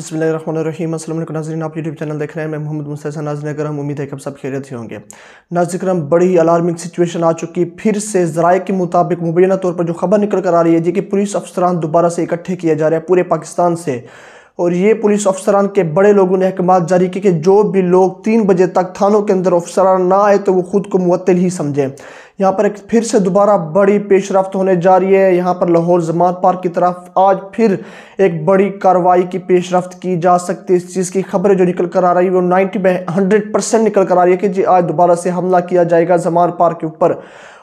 बसमीम नाजरीन, आप यूट्यूब चैनल देख रहे हैं। मैं मोहम्मद मुस्तैसा नाजन हम उम्मीद है कि अब सब खैरियत ही होंगे। नाजिक्रम बड़ी अलार्मिंग सिचुएशन आ चुकी फिर से ज़राए के मुताबिक मुबैना तौर पर जो खबर निकल कर आ रही है, जी कि पुलिस अफसरान दोबारा से इकट्ठे किए जा रहे हैं पूरे पाकिस्तान से। और ये पुलिस अफसरान के बड़े लोगों ने अहकाम जारी की कि जो भी लोग तीन बजे तक थानों के अंदर अफसरान ना आए तो वो खुद को मुअत्तल ही समझें। यहाँ पर एक फिर से दोबारा बड़ी पेशरफ होने जा रही है। यहाँ पर लाहौर जमात पार्क की तरफ़ आज फिर एक बड़ी कार्रवाई की पेशरफ की जा सकती है। इस चीज़ की खबरें जो निकल कर आ रही है, वो नाइन्टी हंड्रेड परसेंट निकल कर आ रही है कि जी आज दोबारा से हमला किया जाएगा जमान पार्क के ऊपर।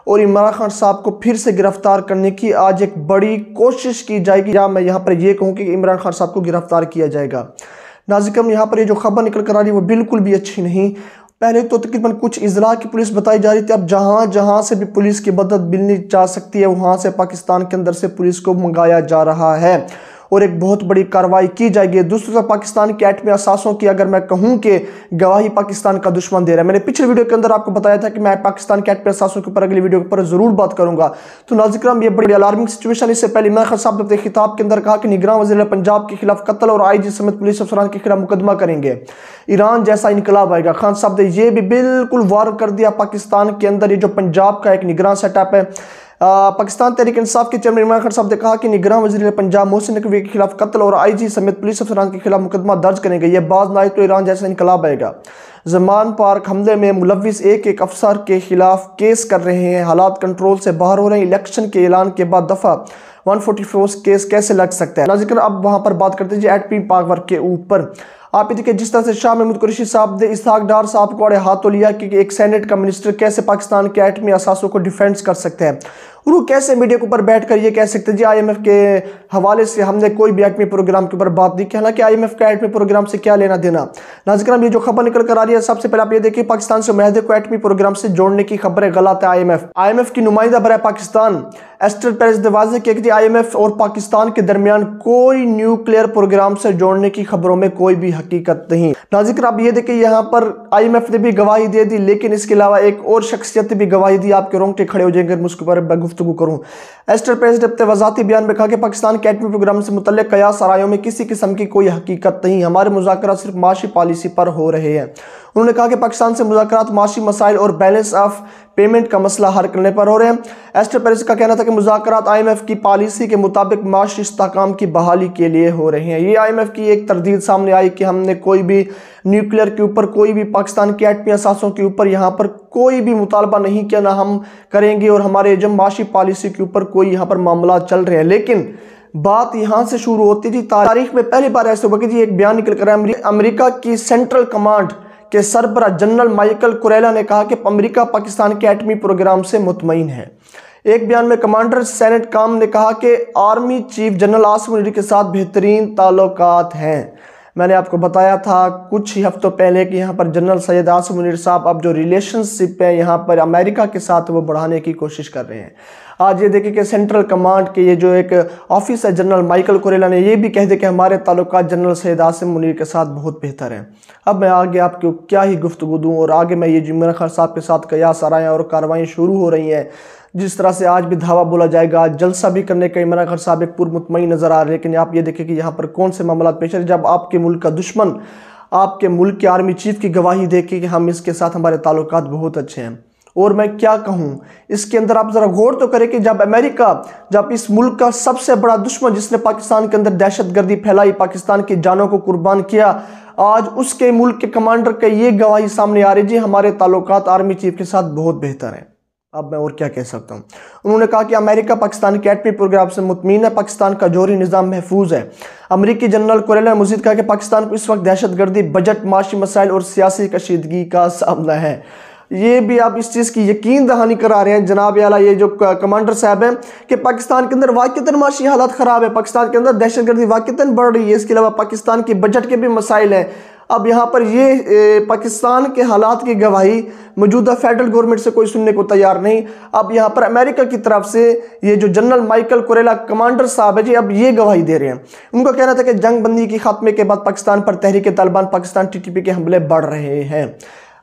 और इमरान खान साहब को फिर से गिरफ़्तार करने की आज एक बड़ी कोशिश की जाएगी। या मैं यहाँ पर यह कहूँ कि इमरान खान साहब को गिरफ़्तार किया जाएगा। नाजिकम यहाँ पर ये जो खबर निकल कर आ रही है, वो बिल्कुल भी अच्छी नहीं। पहले तो तकरीबन कुछ इजला की पुलिस बताई जा रही थी। अब जहाँ जहाँ से भी पुलिस की मदद मिलनी जा सकती है, वहाँ से पाकिस्तान के अंदर से पुलिस को मंगाया जा रहा है। और एक बहुत बड़ी कार्रवाई की जाएगी। दूसरी तरफ़ पाकिस्तान के एटमी असासों की अगर मैं कहूँ कि गवाही पाकिस्तान का दुश्मन दे रहा है। मैंने पिछले वीडियो के अंदर आपको बताया था कि मैं पाकिस्तान के एटमी असासों के ऊपर अगली वीडियो के ऊपर ज़रूर बात करूँगा। तो नाजिक्रम ये बड़ी अलार्मिंग सिचुएशन इससे पहले मैं खान साहब अपने खिताब के अंदर कहा कि निगरान वजी पंजाब के खिलाफ कत्ल और आई जी समेत पुलिस अफसरान के खिलाफ मुकदमा करेंगे। ईरान जैसा इनकलाब आएगा। खान साहब ने यह भी बिल्कुल वार कर दिया पाकिस्तान के अंदर। ये जो पंजाब का एक निगरान सेटअप है पाकिस्तान तहरीक इंसाफ के चेयरमैन इमरान खान साहब ने कहा कि निगरान वजी पंजाब मोहसिन नकवी के खिलाफ कत्ल और आई जी समेत पुलिस अफसरान के खिलाफ मुकदमा दर्ज करेंगे यह बाज ना तो ईरान जैसा इनकलाब आएगा। जमान पार्क हमले में मुलविस एक एक अफसर के खिलाफ केस कर रहे हैं। हालात कंट्रोल से बाहर हो रहे हैं। इलेक्शन के ऐलान के बाद दफ़ा 144 केस कैसे लग सकता है? ना ज़िक्र अब वहाँ पर बात करते हैं जी एट पी पाक वर्क के ऊपर। आप देखिए जिस तरह से शाह महमूद कुरैशी साहब ने इसहाक डार साहब को अड़े हाथों लिया कि एक सैनेट का मिनिस्टर कैसे पाकिस्तान के एटमी असासों को डिफेंस कर सकते हैं। और कैसे मीडिया के ऊपर बैठ कर ये कह सकते जी आईएमएफ के हवाले से हमने कोई भी एटमी प्रोग्राम के ऊपर बात नहीं की। हालाँकि आईएमएफ का एटमी प्रोग्राम से क्या लेना देना? नाजकराम ये जो खबर निकल कर आ रही है, सबसे पहले आप ये देखिए, पाकिस्तान से महदे को एटमी प्रोग्राम से जोड़ने की खबर गलत है आईएमएफ आईएमएफ की नुमाइंदा भरा पाकिस्तान, एस्टर पेरिस ने वाजे किया कि आईएमएफ और पाकिस्तान के दरमियान कोई न्यूक्लियर प्रोग्राम से जोड़ने की खबरों में कोई भी हकीकत नहीं। नाजिकर आप ये देखिए, यहाँ पर आईएमएफ ने भी गवाही दे दी, लेकिन इसके अलावा एक और शख्सियत भी गवाही दी, आपके रोंगटे खड़े हो जाएँगे, मुझके ऊपर मैं गुफ्तु करूँ। एस्टर प्रेस ने अपने वजाती बयान में कहा कि पाकिस्तान के एटमी प्रोग्राम से मुतल कयास सरायों में किसी किस्म की कोई हकीकत नहीं, हमारे मुजाकर सिर्फ़ माशी पॉलिसी पर हो रहे हैं। उन्होंने कहा कि पाकिस्तान से मुजाकर माशी मसाइल और बैलेंस ऑफ़ पेमेंट का मसला हल करने पर हो रहे हैं। एस्टर पेरिस का कहना था कि मुजाकर आई एम एफ़ की पॉलिसी के मुताबिक माशी इस्ताकाम की बहाली के लिए हो रहे हैं। ये आई एम एफ़ की एक तरदीद सामने आई कि हमने कोई भी न्यूक्लियर के ऊपर, कोई भी पाकिस्तान के एटमी असासों के ऊपर यहाँ पर कोई भी मुतालबा नहीं किया ना हम करेंगे और हमारे जब माशी पॉलिसी के ऊपर कोई यहाँ पर मामला चल रहे हैं। लेकिन बात यहाँ से शुरू होती थी। तारीख में पहली बार ऐसे कि जी एक बयान निकल कर अमेरिका की सेंट्रल कमांड के सरबरा जनरल माइकल कुरेला ने कहा कि अमरीका पाकिस्तान के एटमी प्रोग्राम से मुतमिन है। एक बयान में कमांडर सैनेट काम ने कहा कि आर्मी चीफ जनरल आसम के साथ बेहतरीन ताल्लुक हैं। मैंने आपको बताया था कुछ ही हफ्तों पहले कि यहाँ पर जनरल सैयद आसम साहब अब जो रिलेशनशिप है, यहाँ पर अमेरिका के साथ वो बढ़ाने की कोशिश कर रहे हैं। आज ये देखिए कि सेंट्रल कमांड के ये जो एक ऑफ़िस है जनरल माइकल कोरेला ने ये भी कह दिया कि हमारे ताल्लुक जनरल सैद आसिम मुनीर के साथ बहुत बेहतर हैं। अब मैं आगे आपको क्या ही गुफ्तु दूँ और आगे मैं ये जुम्मन खान साहब के साथ कयास आराएँ और कार्रवाई शुरू हो रही हैं। जिस तरह से आज भी धावा बोला जाएगा जलसा भी करने का इमरान खान साहब एक पुरमुतमई नज़र आ रहे हैं, लेकिन आप ये देखें कि यहाँ पर कौन से मामला पेश है। जब आपके मुल्क का दुश्मन, आपके मुल्क के आर्मी चीफ की गवाही देखे कि हम इसके साथ हमारे ताल्लुक बहुत अच्छे हैं। और मैं क्या कहूँ? इसके अंदर आप ज़रा गौर तो करें कि जब अमेरिका, जब इस मुल्क का सबसे बड़ा दुश्मन जिसने पाकिस्तान के अंदर दहशत गर्दी फैलाई, पाकिस्तान की जानों को कुर्बान किया, आज उसके मुल्क के कमांडर के ये गवाही सामने आ रही जी हमारे ताल्लुक आर्मी चीफ के साथ बहुत बेहतर हैं। अब मैं और क्या कह सकता हूँ? उन्होंने कहा कि अमेरिका पाकिस्तान के एटमी प्रोग्राम से मुतमिन है, पाकिस्तान का जोहरी निज़ाम महफूज है। अमरीकी जनरल कोरेला ने मजीद कहा कि पाकिस्तान को इस वक्त दहशत गर्दी बजट, माशी मसाइल और सियासी कशीदगी का सामना है। ये भी आप इस चीज़ की यकीन दहानी करा रहे हैं, जनाब आला ये जो कमांडर साहब हैं कि पाकिस्तान के अंदर वाकता माशी हालात ख़राब है। पाकिस्तान के अंदर दहशत गर्दी वाकता बढ़ रही है। इसके अलावा पाकिस्तान के बजट के भी मसाइल हैं। अब यहाँ पर ये पाकिस्तान के हालात की गवाही मौजूदा फेडरल गवर्नमेंट से कोई सुनने को तैयार नहीं। अब यहाँ पर अमेरिका की तरफ़ से ये जो जनरल माइकल कुरेला कमांडर साहब है जी, अब ये गवाही दे रहे हैं। उनका कहना था कि जंग बंदी की खात्मे के बाद पाकिस्तान पर तहरीक तालिबान पाकिस्तान टी के हमले बढ़ रहे हैं।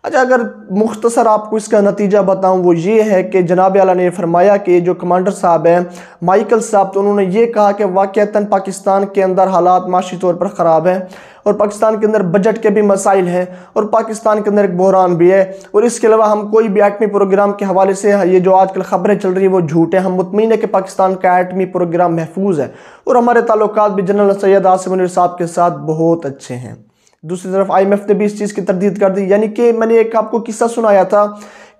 अच्छा अगर मुख्तसर आपको इसका नतीजा बताऊँ, वो ये है कि जनाब आला ने फरमाया कि जो कमांडर साहब हैं, माइकल साहब तो उन्होंने ये कहा कि वाक़ता पाकिस्तान के अंदर हालात माशी तौर पर ख़राब हैं और पाकिस्तान के अंदर बजट के भी मसाइल हैं और पाकिस्तान के अंदर एक बहरान भी है। और इसके अलावा हम कोई भी एटमी प्रोग्राम के हवाले से ये जो आजकल ख़बरें चल रही है, वो झूठ है। हम मुतमिन है कि पाकिस्तान का एटमी प्रोग्राम महफूज है। और हमारे ताल्लुक भी जनरल सैयद आसिम साहब के साथ बहुत अच्छे हैं। दूसरी तरफ़ आईएमएफ ने भी इस चीज़ की तरदीद कर दी। यानी कि मैंने एक आपको किस्सा सुनाया था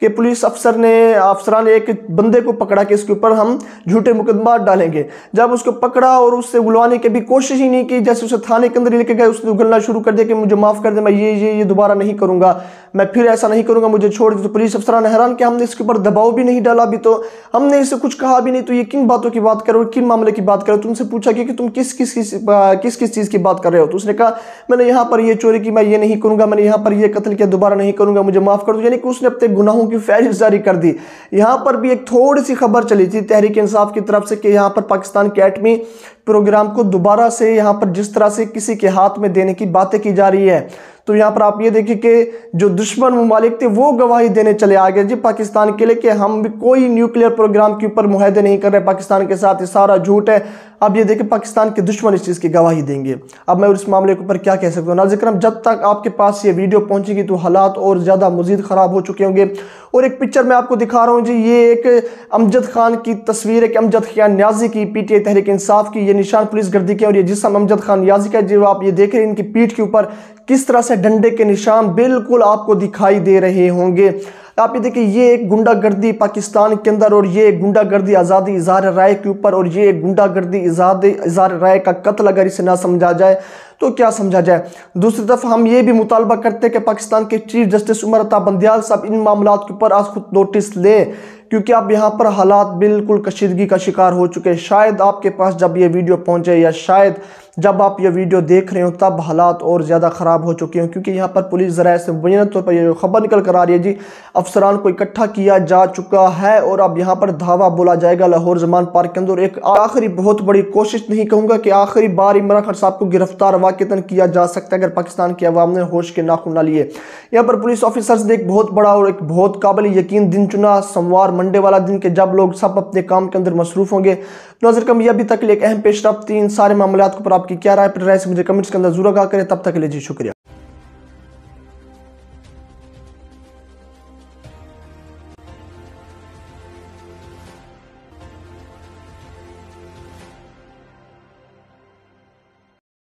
कि पुलिस अफसर ने, अफसरान ने एक बंदे को पकड़ा कि इसके ऊपर हम झूठे मुकदमा डालेंगे। जब उसको पकड़ा और उससे बुलवाने की भी कोशिश ही नहीं की, जैसे उसे थाने के अंदर लेके गए, उसने उगलना शुरू कर दिया कि मुझे माफ़ कर दे, मैं ये ये ये दोबारा नहीं करूँगा। मैं फिर ऐसा नहीं करूँगा मुझे छोड़ तो पुलिस अफसरान हैरान कि हमने इसके ऊपर दबाव भी नहीं डाला अभी तो। हमने इसे कुछ कहा भी नहीं तो ये किन बातों की बात करो किन मामले की बात करो तुमसे पूछा कि, कि तुम किस किस किस किस किस चीज़ की बात कर रहे हो? तो उसने कहा मैंने यहाँ पर ये चोरी की मैं ये नहीं करूँगा मैंने यहाँ पर ये कत्ल किया दोबारा नहीं करूँगा मुझे माफ़ कर दो। यानी कि उसने अपने गुनाहों की फहरिस्त जारी कर दी। यहाँ पर भी एक थोड़ी सी खबर चली थी तहरीक इंसाफ की तरफ़ से कि यहाँ पर पाकिस्तान के एटमी प्रोग्राम को दोबारा से यहाँ पर जिस तरह से किसी के हाथ में देने की बातें की जा रही है तो यहाँ पर आप ये देखिए कि जो दुश्मन ममालिक थे, वो गवाही देने चले आ गए जी पाकिस्तान के लिए कि हम भी कोई न्यूक्लियर प्रोग्राम के ऊपर मुहिदे नहीं कर रहे। पाकिस्तान के साथ ये सारा झूठ है। अब ये देखिए पाकिस्तान के दुश्मन इस चीज़ की गवाही देंगे। अब मैं इस मामले के ऊपर क्या कह सकता हूँ? नाजिक्रम जब तक आपके पास ये वीडियो पहुँचेगी तो हालात और ज़्यादा मजीद ख़राब हो चुके होंगे। और एक पिक्चर मैं आपको दिखा रहा हूँ जी, ये एक अमजद खान की तस्वीर है कि अमजद खान न्याजी की पी टी तहरीक इंसाफ की ये निशान पुलिस गर्दी के और ये जिसम अमजद खान न्याजी का जो आप ये देख रहे हैं, इनकी पीठ के ऊपर किस तरह से डंडे के निशान बिल्कुल आपको दिखाई दे रहे होंगे। आप ये देखिए, ये एक गुंडागर्दी पाकिस्तान के अंदर और ये गुंडागर्दी आज़ादी इजहार राय के ऊपर और ये गुंडागर्दी इजहार राय का कत्ल अगर इसे ना समझा जाए तो क्या समझा जाए? दूसरी तरफ़ हम ये भी मुतालबा करते हैं कि पाकिस्तान के चीफ जस्टिस उमर अता बंदियाल साहब इन मामला के ऊपर आज खुद नोटिस लें, क्योंकि अब यहाँ पर हालात बिल्कुल कशीदगी का शिकार हो चुके हैं। शायद आपके पास जब ये वीडियो पहुँचे या शायद जब आप ये वीडियो देख रहे हो, तब हालात और ज़्यादा ख़राब हो चुके हैं, क्योंकि यहाँ पर पुलिस ज़रा से मुबैन तौर पर ये खबर निकल कर आ रही है जी। अफसरान को इकट्ठा किया जा चुका है और अब यहाँ पर धावा बोला जाएगा लाहौर जमान पार्क के अंदर। एक आखिरी बहुत बड़ी कोशिश नहीं कहूँगा कि आखिरी बार इमरान खान साहब को गिरफ़्तार वाकता किया जा सकता है, अगर पाकिस्तान के आवाम ने होश के नाखुन ना लिए। यहाँ पर पुलिस ऑफिसर्स ने एक बहुत बड़ा और एक बहुत काबिल यकीन दिन चुना। सोमवार, मंडे वाला दिन के जब लोग सब अपने काम के अंदर मसरूफ होंगे नज़र कम अभी तक एक अहम पेशरफ तीन सारे को पर आपकी क्या राय राय से मुझे कमेंट्स के अंदर ज़रूर आगा करें। तब तक के लिए जी शुक्रिया।